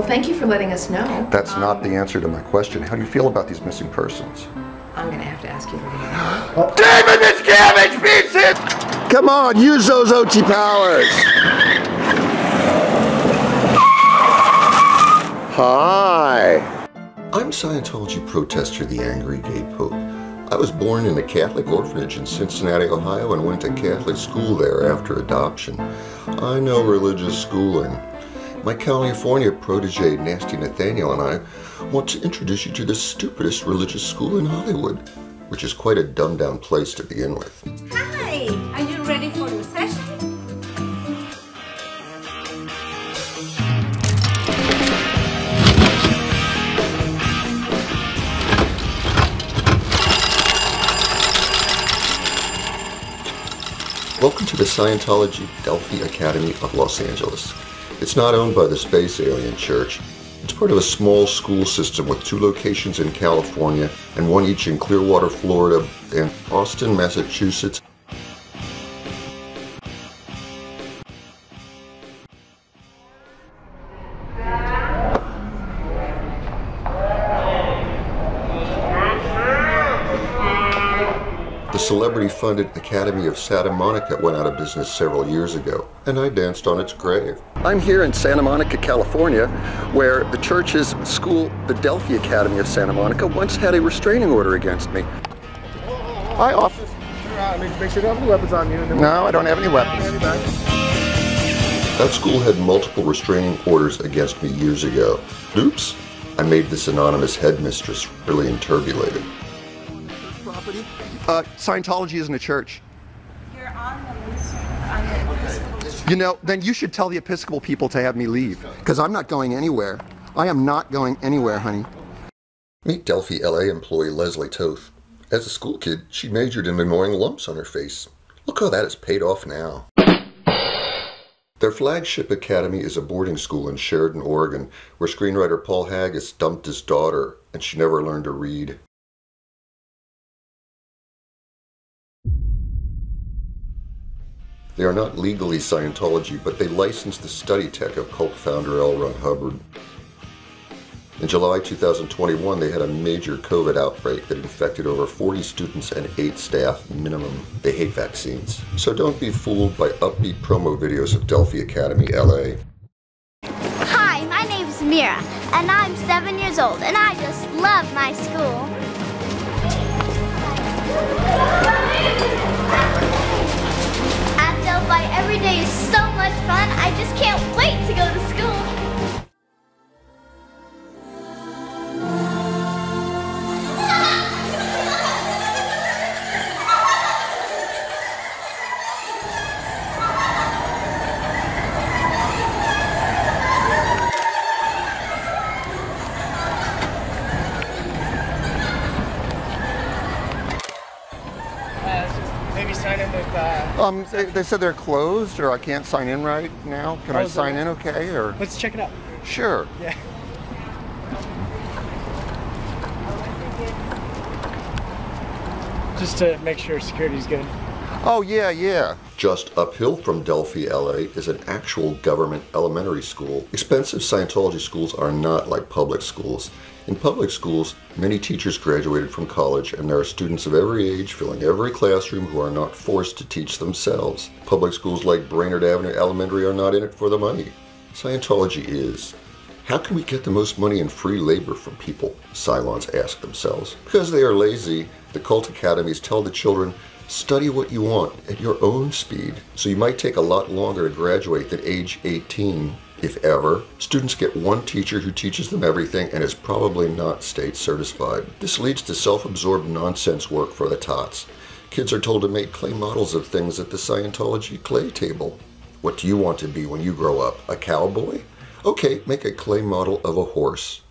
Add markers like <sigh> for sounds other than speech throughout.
Well, thank you for letting us know. That's not the um, answer to my question. How do you feel about these missing persons? I'm going to have to ask you. David Miscavige beats it! Come on, use those OT powers! Hi! I'm Scientology protester, the Angry Gay Pope. I was born in a Catholic orphanage in Cincinnati, Ohio, and went to Catholic school there after adoption. I know religious schooling. My California protege, Nasty Nathaniel, and I want to introduce you to the stupidest religious school in Hollywood, which is quite a dumbed down place to begin with. Hi, are you ready for the session? Welcome to the Scientology Delphi Academy of Los Angeles. It's not owned by the Space Alien Church. It's part of a small school system with two locations in California and one each in Clearwater, Florida and Boston, Massachusetts. The celebrity-funded Academy of Santa Monica went out of business several years ago, and I danced on its grave. I'm here in Santa Monica, California, where the church's school, the Delphi Academy of Santa Monica, once had a restraining order against me. I officer. Make, make sure you don't have any weapons on you. No, I don't have any weapons. That school had multiple restraining orders against me years ago. Oops, I made this anonymous headmistress really interpolated. Property? Uh, Scientology isn't a church. You're on the loose on the Episcopal You know, then you should tell the Episcopal people to have me leave. Because I'm not going anywhere. I am not going anywhere, honey. Meet Delphi LA employee Leslie Toth. As a school kid, she majored in annoying lumps on her face. Look how that has paid off now. Their flagship academy is a boarding school in Sheridan, Oregon, where screenwriter Paul Haggis dumped his daughter and she never learned to read. They are not legally Scientology, but they license the study tech of cult founder L. Ron Hubbard. In July 2021, they had a major COVID outbreak that infected over 40 students and 8 staff minimum. They hate vaccines. So don't be fooled by upbeat promo videos of Delphi Academy LA. Hi, my name's Mira, and I'm seven years old, and I just love my school. Delphi, every day is so much fun. I just can't wait to go to school. Um, they, they said they're closed, or I can't sign in right now. Can I Oh, that sign in okay, or? let's check it out. Sure. Yeah. Just to make sure security's good. Oh, yeah, yeah. Just uphill from Delphi, LA is an actual government elementary school. Expensive Scientology schools are not like public schools. In public schools, many teachers graduated from college and there are students of every age filling every classroom who are not forced to teach themselves. Public schools like Brainard Avenue Elementary are not in it for the money. Scientology is. How can we get the most money and free labor from people? Cylons ask themselves. Because they are lazy, the cult academies tell the children, study what you want at your own speed. So you might take a lot longer to graduate than age 18, if ever. Students get one teacher who teaches them everything and is probably not state certified. This leads to self-absorbed nonsense work for the tots. Kids are told to make clay models of things at the Scientology clay table. What do you want to be when you grow up? A cowboy? Okay, make a clay model of a horse.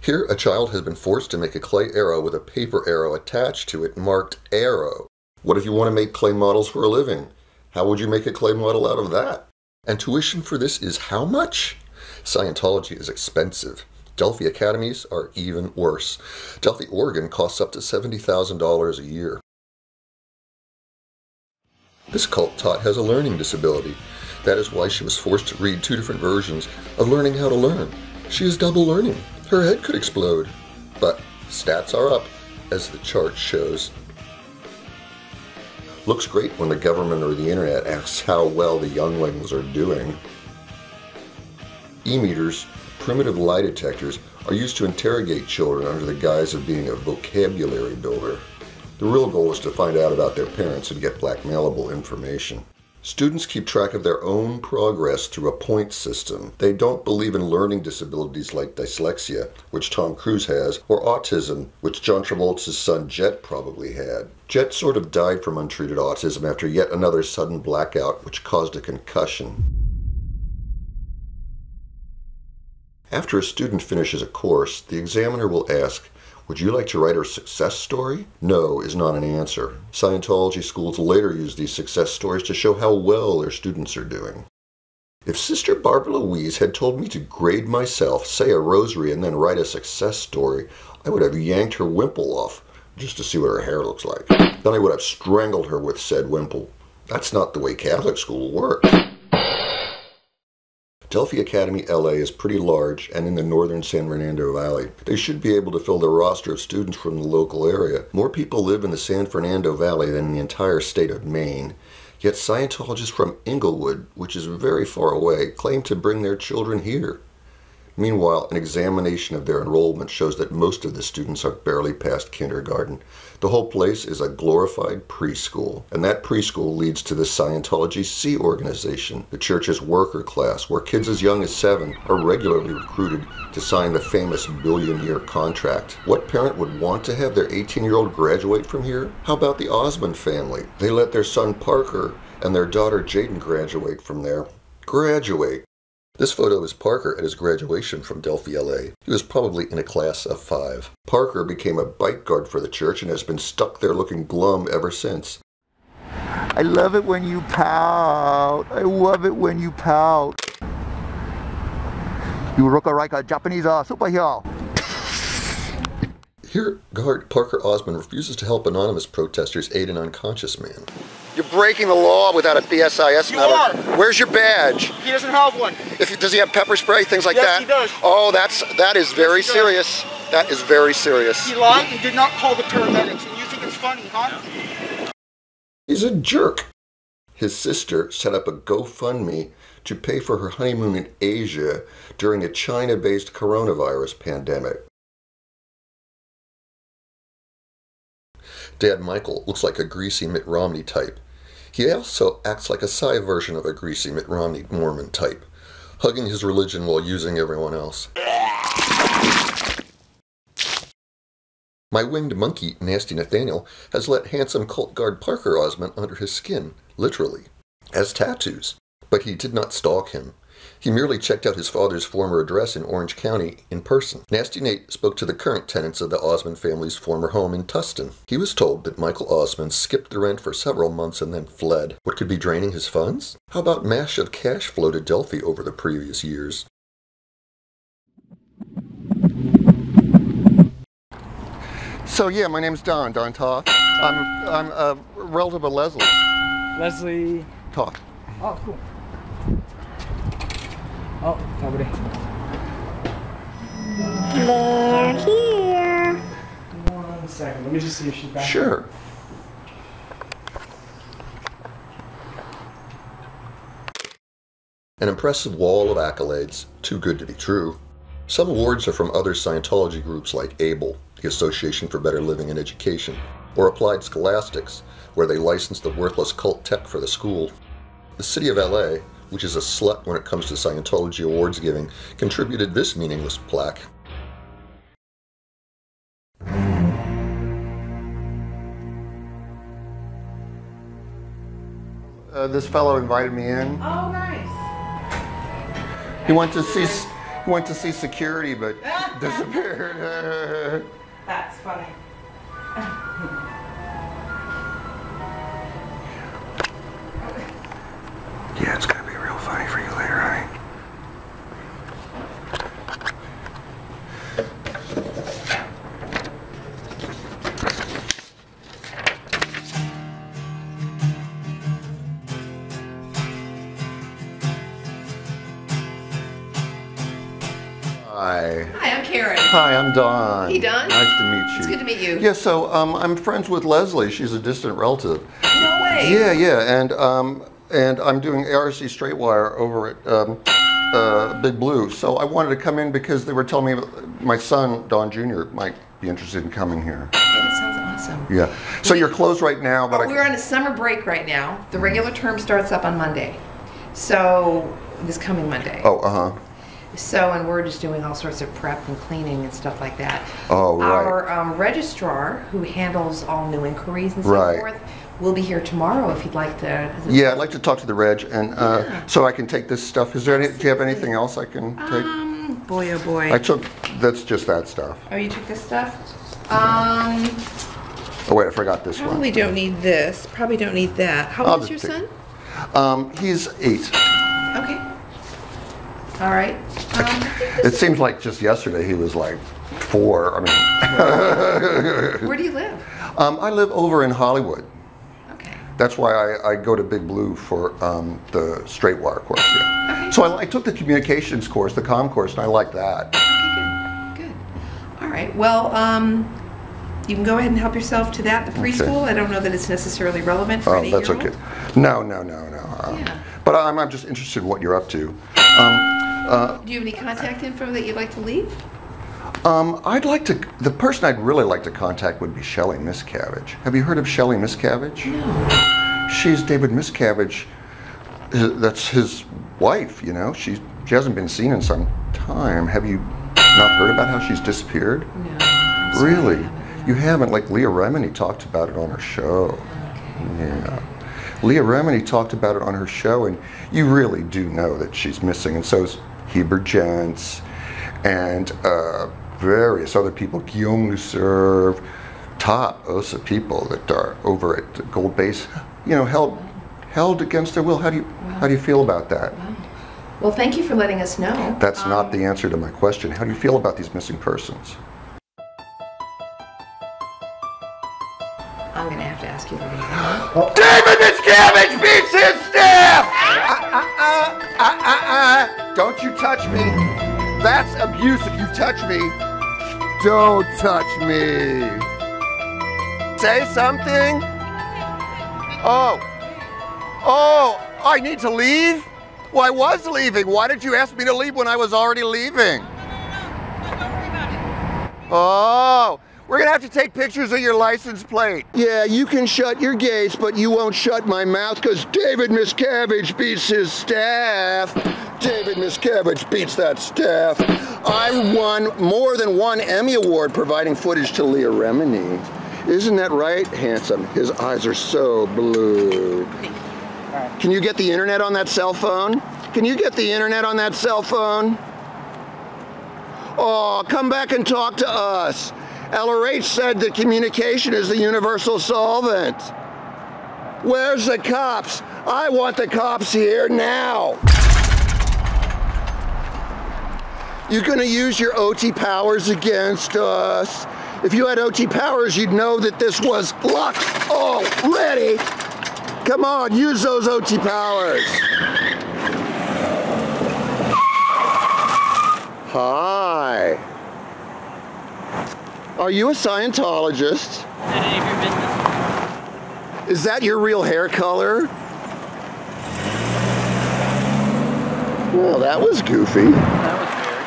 Here, a child has been forced to make a clay arrow with a paper arrow attached to it marked arrow. What if you want to make clay models for a living? How would you make a clay model out of that? And tuition for this is how much? Scientology is expensive. Delphi academies are even worse. Delphi, Oregon costs up to $70,000 a year. This cult tot has a learning disability. That is why she was forced to read two different versions of learning how to learn. She is double learning. Her head could explode. But stats are up, as the chart shows. Looks great when the government or the internet asks how well the younglings are doing. E-meters, primitive lie detectors, are used to interrogate children under the guise of being a vocabulary builder. The real goal is to find out about their parents and get blackmailable information. Students keep track of their own progress through a point system. They don't believe in learning disabilities like dyslexia, which Tom Cruise has, or autism, which John Travolta's son Jet probably had. Jet sort of died from untreated autism after yet another sudden blackout, which caused a concussion. After a student finishes a course, the examiner will ask, would you like to write a success story? No is not an answer. Scientology schools later use these success stories to show how well their students are doing. If Sister Barbara Louise had told me to grade myself, say a rosary, and then write a success story, I would have yanked her wimple off just to see what her hair looks like. Then I would have strangled her with said wimple. That's not the way Catholic school works. Delphi Academy LA is pretty large and in the northern San Fernando Valley. They should be able to fill their roster of students from the local area. More people live in the San Fernando Valley than in the entire state of Maine. Yet Scientologists from Inglewood, which is very far away, claim to bring their children here. Meanwhile, an examination of their enrollment shows that most of the students are barely past kindergarten. The whole place is a glorified preschool, and that preschool leads to the Scientology Sea organization, the church's worker class, where kids as young as seven are regularly recruited to sign the famous billion year contract. What parent would want to have their 18 year old graduate from here? How about the Osmon family? They let their son Parker and their daughter Jaden graduate from there. Graduate. This photo is Parker at his graduation from Delphi, LA. He was probably in a class of five. Parker became a bike guard for the church and has been stuck there looking glum ever since. I love it when you pout. I love it when you pout. You look like a Japanese uh, superhero. Here, guard Parker Osmon refuses to help anonymous protesters aid an unconscious man. You're breaking the law without a BSIS You number. are. Where's your badge? He doesn't have one. If does he have pepper spray, things like Yes, that? he does. Oh, that's that is very he serious. That is very serious. He lied and did not call the paramedics. And you think it's funny, huh? He's a jerk. His sister set up a GoFundMe to pay for her honeymoon in Asia during a China based coronavirus pandemic. Dad Michael looks like a greasy Mitt Romney type. He also acts like a Psy version of a greasy Mitt Romney Mormon type, hugging his religion while using everyone else. My winged monkey, Nasty Nathaniel, has let handsome cult guard Parker Osmon under his skin, literally, as tattoos. But he did not stalk him. He merely checked out his father's former address in Orange County in person. Nasty Nate spoke to the current tenants of the Osmon family's former home in Tustin. He was told that Michael Osmon skipped the rent for several months and then fled. What could be draining his funds? How about mash of cash flow to Delphi over the previous years? So yeah, my name's Don, Don Toth. I'm I'm a relative of Leslie. Leslie. Toth. Oh, cool. Oh, nobody. They're here. One second. Let me just see if she's back. Sure. An impressive wall of accolades, too good to be true. Some awards are from other Scientology groups like ABLE, the Association for Better Living and Education, or Applied Scholastics, where they license the worthless cult tech for the school. The city of LA, which is a slut when it comes to Scientology awards giving, contributed this meaningless plaque. Uh, this fellow invited me in. Oh, nice. He went to see he went to see security, but <laughs> disappeared. <laughs> That's funny. Hi, I'm Don. Hey, Don. Nice to meet you. It's good to meet you. Yeah, so um, I'm friends with Leslie. She's a distant relative. No way. Yeah, yeah, and um, and I'm doing ARC Straightwire over at um, uh, Big Blue. So I wanted to come in because they were telling me my son Don Jr. might be interested in coming here. That sounds awesome. Yeah. So you're closed right now, but I. We're on a summer break right now. The regular term starts up on Monday. So, this coming Monday. Oh, uh huh. So, and we're just doing all sorts of prep and cleaning and stuff like that. Oh, right. Our um, registrar, who handles all new inquiries and so Right. forth, will be here tomorrow if you'd like to. Yeah, I'd like to talk to the reg, and uh, Yeah. so I can take this stuff. Is there any? Do you have anything else I can take? Um, boy, oh boy. I took. That's just that stuff. oh, you took this stuff? Um, Oh wait, I forgot this one. probably don't need this. Probably don't need that. How old is your son? Um, he's eight. Okay. All right. Um, It seems like just yesterday he was like four. I mean, <laughs> where do you live? um, I live over in Hollywood. Okay. That's why I, I go to Big Blue for um, the straight wire course. Yeah. So I, I took the communications course, the com course, and I like that. Okay, good. Good. All right. Well, um, you can go ahead and help yourself to that, the preschool. I don't know that it's necessarily relevant for Oh, that's okay. No, no, no, no. Um, Yeah. But I'm, I'm just interested in what you're up to. Um, Do you have any contact info that you'd like to leave? um, I'd like to. The person I'd really like to contact would be Shelley Miscavige. Have you heard of Shelley Miscavige? No. She's David Miscavige. uh, That's his wife. You know, she she hasn't been seen in some time. Have you not heard about how she's disappeared? No. Really? haven't, no. You haven't? Like Leah Remini talked about it on her show. Okay. Yeah. Leah Remini talked about it on her show, and you really do know that she's missing. And so is Heber Jentz and uh, various other people, Guillaume Lesevre, top OSA people that are over at Gold Base, you know, held held against their will. How do you how do you feel about that? Well, thank you for letting us know. That's not the answer to my question. How do you feel about these missing persons? I'm going to have to ask you to leave. <gasps> David Miscavige beats his staff! Uh, uh, uh, uh, uh, uh. Don't you touch me. That's abuse if you touch me. Don't touch me. Say something. Oh. Oh, I need to leave? Well, I was leaving. Why did you ask me to leave when I was already leaving? Oh, we're gonna have to take pictures of your license plate. Yeah, you can shut your gates, but you won't shut my mouth because David Miscavige beats his staff. David Miscavige beats that staff. I won more than one Emmy Award providing footage to Leah Remini. Isn't that right, handsome? His eyes are so blue. Can you get the internet on that cell phone? Can you get the internet on that cell phone? Oh, come back and talk to us. LRH said that communication is the universal solvent. Where's the cops? I want the cops here now. You gonna use your OT powers against us? If you had OT powers, you'd know that this was locked already. Come on, use those OT powers. Hi. Are you a Scientologist? Is that your real hair color? Well, that was goofy. That was weird.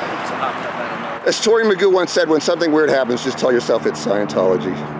It just popped up out of nowhere. As Tory Magoo once said, when something weird happens, just tell yourself it's Scientology.